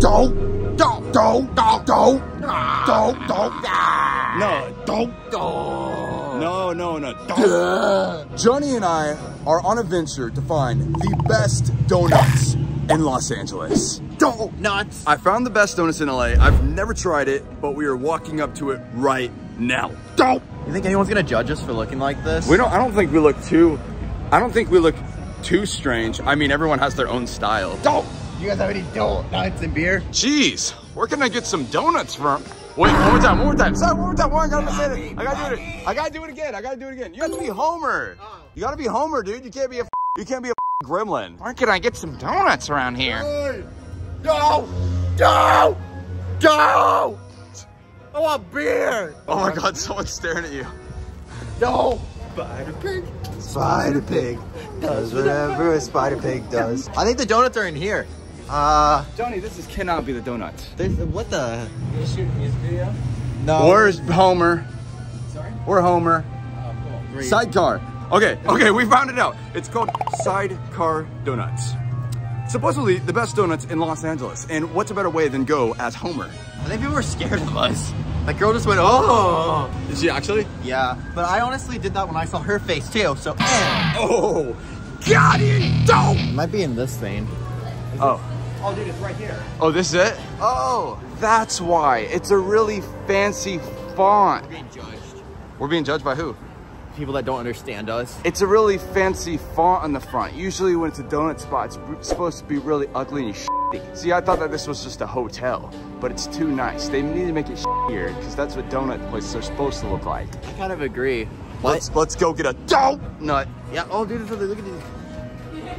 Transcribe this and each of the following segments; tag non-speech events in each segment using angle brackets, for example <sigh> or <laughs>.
Don't, don't, don't, don't, don't, don't, don't, No, don't, don't. no, no, no. Don't. Johnnie and I are on a venture to find the best donuts in Los Angeles. Donuts. I found the best donuts in LA. I've never tried it, but we are walking up to it right now. Don't. You think anyone's gonna judge us for looking like this? We don't. I don't think we look too. I don't think we look too strange. I mean, everyone has their own style. Don't. You guys have any donuts and beer? Jeez, where can I get some donuts from? Wait, one more time, one more time. Sorry, one more time. One, I gotta say it. I gotta do it. I gotta do it again. I gotta do it again. You have to be Homer. You gotta be Homer, dude. You can't be a. You can't be a gremlin. Where can I get some donuts around here? No. No. No. I want beer. Oh my God, someone's staring at you. No. Spider Pig Spider pig does whatever a Spider Pig does. <laughs> I think the donuts are in here. Uh, Johnnie, this is cannot be the donuts. there's, what the? You shooting music video? No. Where's Homer? Sorry? We're Homer. Sidecar. Okay, okay, we found it out. It's called Sidecar Donuts. Supposedly the best donuts in Los Angeles. And what's a better way than go as Homer? I think people were scared of us. That girl just went, oh. Is she actually? Yeah, but I honestly did that when I saw her face too. So, eh. Oh, got it. Don't. It might be in this vein. Oh. Oh, dude, it's right here. Oh, this is it? Oh, that's why. It's a really fancy font. We're Being judged. We're being judged by who? People that don't understand us. It's a really fancy font on the front. Usually when it's a donut spot, it's supposed to be really ugly and shitty. See, I thought that this was just a hotel, but it's too nice. They need to make it shittier because that's what donut places are supposed to look like. I kind of agree. Let's let's go get a donut. Yeah. Oh, dude, look at these.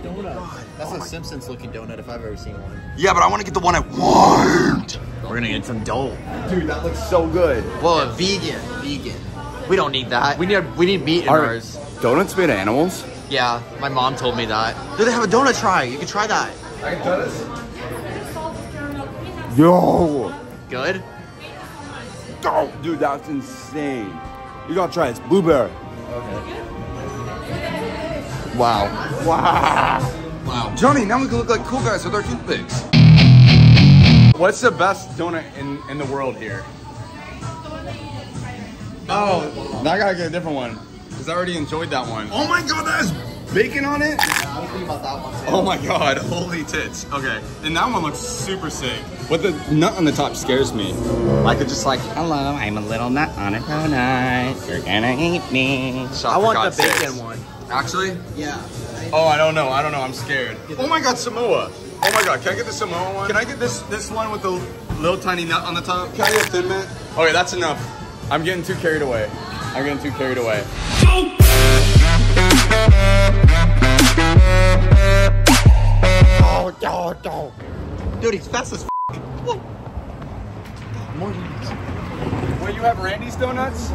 Donut. That's a Simpsons looking donut if I've ever seen one. Yeah, but I want to get the one I want. We're gonna get some dough. Dude, that looks so good. Well, vegan. Vegan. We don't need that. We need we need meat in Are ours. donuts made of animals? Yeah, my mom told me that. Do they have a donut try. You can try that. I can try this. Yo. Good. Oh, dude, that's insane. You gotta try this. Blueberry. Okay. Wow. Wow. Wow. Johnnie, now we can look like cool guys with our toothpicks. What's the best donut in, in the world here? Oh, now I gotta get a different one. Because I already enjoyed that one. Oh my god, that has bacon on it? I was thinking about that one too. Oh my god, <laughs> holy tits. Okay, and that one looks super sick. But the nut on the top scares me. I could just like, Hello, I'm a little nut on a donut. You're gonna eat me. shot I want God's the bacon sakes. one. Actually? Yeah. Oh, I don't know. I don't know. I'm scared. Oh my god, Samoa. Oh my god, can I get the Samoa one? Can I get this this one with the little tiny nut on the top? Can I get a thin mint? Okay, that's enough. I'm getting too carried away. I'm getting too carried away. Oh, oh, oh. Dude, he's fast as. Wait, you have Randy's donuts?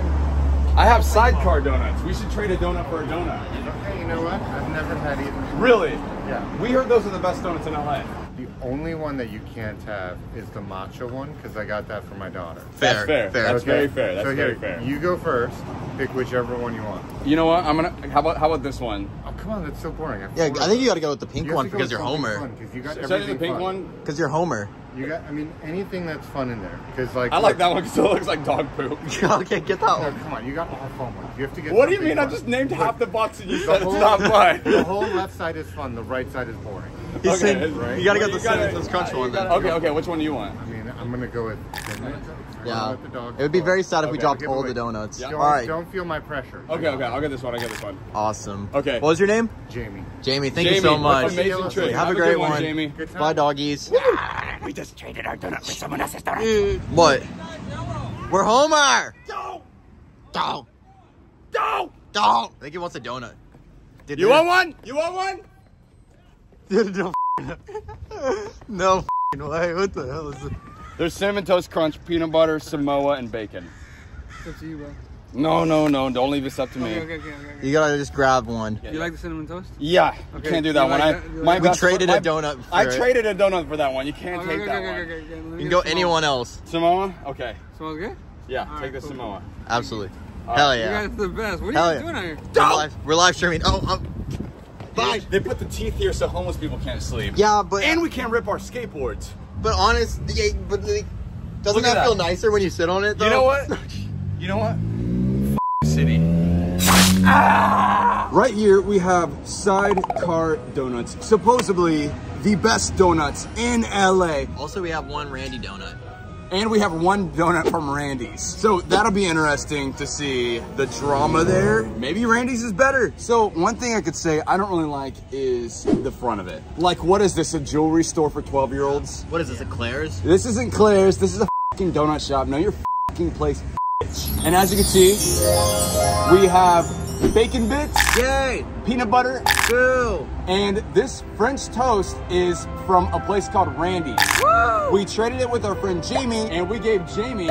I have sidecar donuts. We should trade a donut for a donut. Okay, you know what? I've never had either. Really? Yeah. We heard those are the best donuts in LA. The only one that you can't have is the matcha one because I got that for my daughter. That's fair. That's very fair. That's so very here, fair. You go first. Pick whichever one you want. You know what? I'm gonna. How about how about this one? Oh, come on, that's so boring. Yeah, I think you gotta go with the pink one because you're Homer. Because you got Should I do the everything pink fun. one? Because you're Homer. You got, I mean, anything that's fun in there. Because like, I like that one because it looks like dog poop. <laughs> okay, get that No, one. come on, you got all fun ones. You have to get. What do you something mean? I just named half the box and you The said it's not <laughs> fun. The whole left side is fun. The right side is boring. He's Okay, saying right. you gotta Well, get the you gotta- Simpsons Crunch one gotta- Okay, okay. Which one do you want? I mean, I'm gonna go with. Yeah. Let the dog It would be very sad if we dropped all away. the donuts. Yeah. Don't, All right. don't feel my pressure. Okay, okay. I'll get this one. I'll get this one. Awesome. Okay. What was your name? Jamie. Jamie. Thank Jamie, you so much. amazing trip. Have a good great one, one. Jamie. Good time. Bye, doggies. We just traded our donut for someone else's donut. What? We're Homer. Go! Dog. Go! Dog. I think he wants a donut. Did You want one? You want one? no. <laughs> no f***ing way. What the hell is it? There's cinnamon toast crunch, peanut butter, Samoa, and bacon. That's you, bro. No, no, no. Don't leave this up to me. Okay, okay, okay, okay. You gotta just grab one. You like the cinnamon toast? Yeah, Okay, you can't do you that one. like I, that? You my like- We best- traded my- a donut. For I it. traded a donut for that one. You can't Okay, take okay, that okay, one. okay, okay. Let You can go some anyone else. Samoa? Okay. more. Smells good? Yeah, All take right, the cool, Samoa. Absolutely. All Hell You yeah. guys are the best. What Hell are you yeah. doing out here? We're live, we're live streaming. Oh, oh. Fine. They put the teeth here so homeless people can't sleep. Yeah, but And we can't rip our skateboards. But honest, yeah, but like, doesn't Look at that, feel nicer when you sit on it? Though? You know what? <laughs> You know what? F- city. Right here we have Sidecar Donuts, supposedly the best donuts in LA. Also, we have one Randy donut. And we have one donut from Randy's. So that'll be interesting to see the drama there. Maybe Randy's is better. So one thing I could say I don't really like is the front of it. Like what is this, a jewelry store for 12 year olds? What is this, a Claire's? This isn't Claire's, this is a fucking donut shop. Know your fucking place, bitch. And as you can see, we have bacon bits, Yay! peanut butter, Boo! and this French toast is from a place called Randy's. We traded it with our friend Jamie, and we gave Jamie.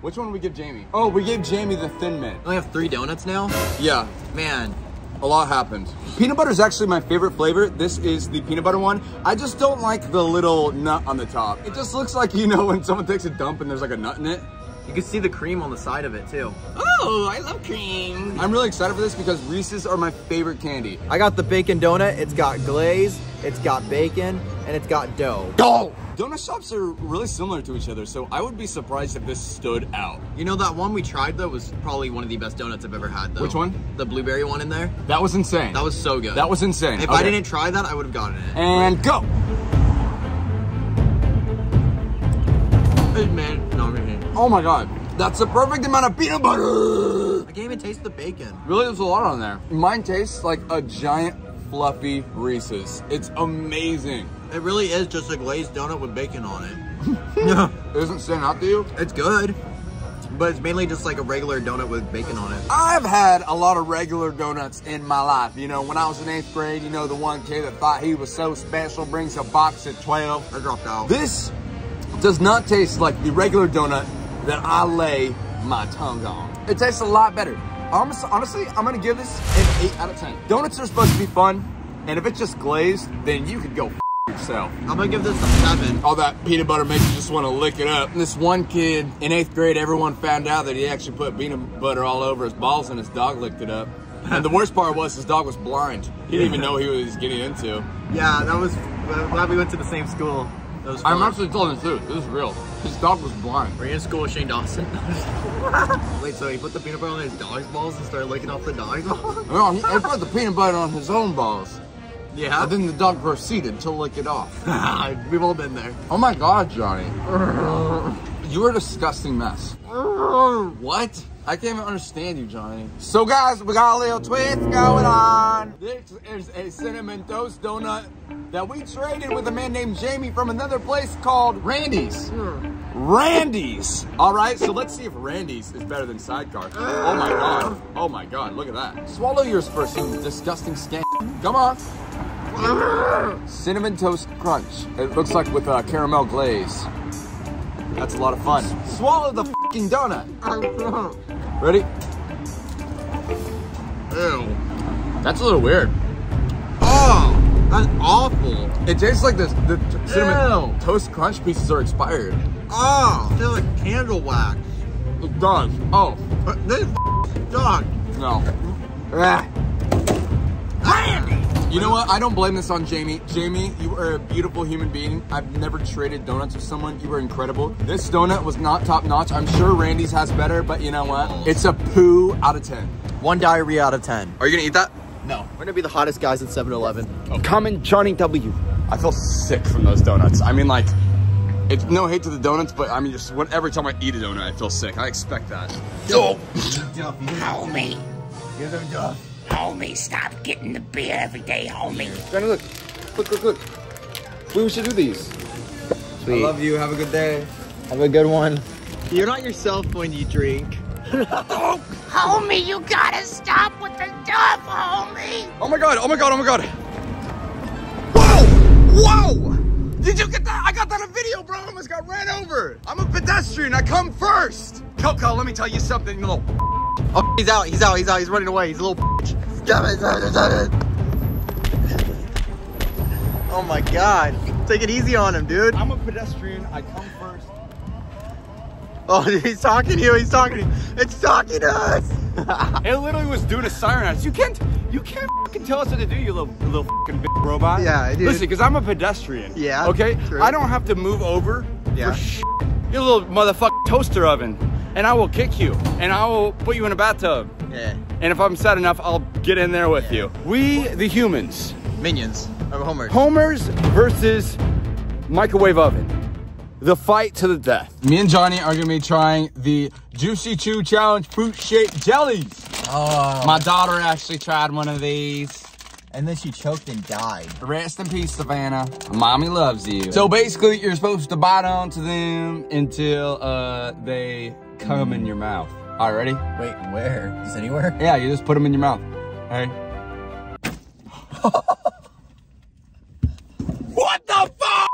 Which one did we give Jamie? Oh, we gave Jamie the Thin Mint. We only have three donuts now? Yeah, Man, a lot happened. Peanut butter is actually my favorite flavor. This is the peanut butter one. I just don't like the little nut on the top. It just looks like, you know, when someone takes a dump and there's like a nut in it. You can see the cream on the side of it too. Oh, I love cream. I'm really excited for this because Reese's are my favorite candy. I got the bacon donut. It's got glaze, it's got bacon, and it's got dough. Go! Donut shops are really similar to each other, so I would be surprised if this stood out. You know that one we tried though was probably one of the best donuts I've ever had though. Which one? The blueberry one in there. That was insane. That was so good. That was insane. If I didn't try that, I would have gotten it. And go! Hey, man. Oh my god. That's the perfect amount of peanut butter! I can't even taste the bacon. Really, there's a lot on there. Mine tastes like a giant fluffy Reese's. It's amazing. It really is just a glazed donut with bacon on it. yeah, <laughs> <laughs> It doesn't stand out to you? it's good, but it's mainly just like a regular donut with bacon on it. I've had a lot of regular donuts in my life. You know, when I was in eighth grade, you know, the one kid that thought he was so special brings a box at 12. I dropped out. This does not taste like the regular donut that I lay my tongue on. It tastes a lot better. Honestly, honestly, I'm gonna give this an 8 out of 10. Donuts are supposed to be fun, and if it's just glazed, then you could go f yourself. I'm gonna give this a seven. All that peanut butter makes you just want to lick it up. This one kid in eighth grade, everyone found out that he actually put peanut butter all over his balls and his dog licked it up. And the worst part was his dog was blind. He didn't even know he was getting into. Yeah, that was. I'm glad we went to the same school. That was I'm fun. actually telling the truth. This is real. His dog was blind. Were you in school with Shane Dawson? <laughs> Wait, so he put the peanut butter on his dog's balls and started licking off the dog's balls? <laughs> No, he, he put the peanut butter on his own balls. yeah. And then the dog proceeded to lick it off. <laughs> We've all been there. Oh my god, Johnnie. You're a disgusting mess. What? I can't even understand you, Johnnie. So guys, we got a little twist going on. This is a cinnamon toast donut that we traded with a man named Jamie from another place called Randy's. Randy's. All right, so let's see if Randy's is better than Sidecar. Oh my god. Oh my god, look at that. Swallow yours first, you disgusting scam. Come on. Cinnamon Toast Crunch. It looks like with uh, caramel glaze. That's a lot of fun. Swallow the fucking donut. Ready? Ew. That's a little weird. Oh, that's awful. It tastes like this, the cinnamon Ew. toast crunch pieces are expired. Oh, it's like candle wax. It does. Oh, This <laughs> dog. no. Ah. You know what? I don't blame this on Jamie. Jamie, you are a beautiful human being. I've never traded donuts with someone. You were incredible. This donut was not top notch. I'm sure Randy's has better, but you know what? It's a poo out of 10. One diarrhea out of 10. Are you gonna eat that? No. We're gonna be the hottest guys at 7-Eleven. Comment Johnnie W. I feel sick from those donuts. I mean, like, it's no hate to the donuts, but I mean, just when, every time I eat a donut, I feel sick. I expect that. Yo, Homie. Homie, stop getting the beer every day, homie. Johnnie, look, look, look, look. We should do these. I love you. Have a good day. Have a good one. You're not yourself when you drink. <laughs> Oh, homie, you gotta stop with the stuff, homie. Oh my god! Oh my god! Oh my god! Whoa! Whoa! Did you get that? I got that on video, bro. I almost got ran over. I'm a pedestrian. I come first. Coco, let me tell you something, you little. Oh, he's out. He's out. He's out. He's running away. He's a little bitch. Stop it, stop it, stop it. Oh my god. Take it easy on him, dude. I'm a pedestrian. I come first. Oh, <laughs> he's talking to you. He's talking to you. It's talking to us. <laughs> It literally was doing a siren. ass. You can't. You can't fucking tell us what to do, you little, little robot. Yeah, dude. Listen, because I'm a pedestrian. Yeah, Okay? true. I don't have to move over Yeah. for shit. You're a little motherfucking toaster oven. And I will kick you. And I will put you in a bathtub. Yeah. And if I'm sad enough, I'll get in there with you. We, the humans, Minions of Homer. Homers versus microwave oven. The fight to the death. Me and Johnnie are gonna be trying the Juicy Chew Challenge fruit shaped jellies. Oh. My daughter actually tried one of these. And then she choked and died. Rest in peace, Savannah. Mommy loves you. So basically, you're supposed to bite onto them until uh, they come in your mouth. All right, ready? Wait, where? Just anywhere? <laughs> Yeah, you just put them in your mouth. All right. what the fuck?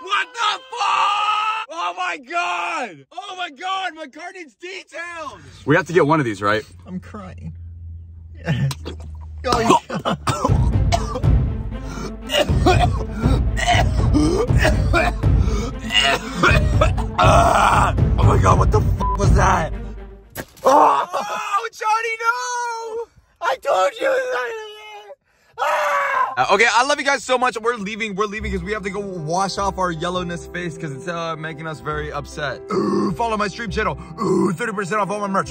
What the fuck? Oh my god! Oh my god, my car needs details! We have to get one of these, right? I'm crying. <laughs> oh, my god, what the fuck was that? Oh, oh Johnnie, no! I told you Uh, okay, I love you guys so much. We're leaving. We're leaving because we have to go wash off our yellowness face because it's uh, making us very upset. Ooh, <gasps> follow my stream channel. <gasps> Ooh, 30% off all my merch.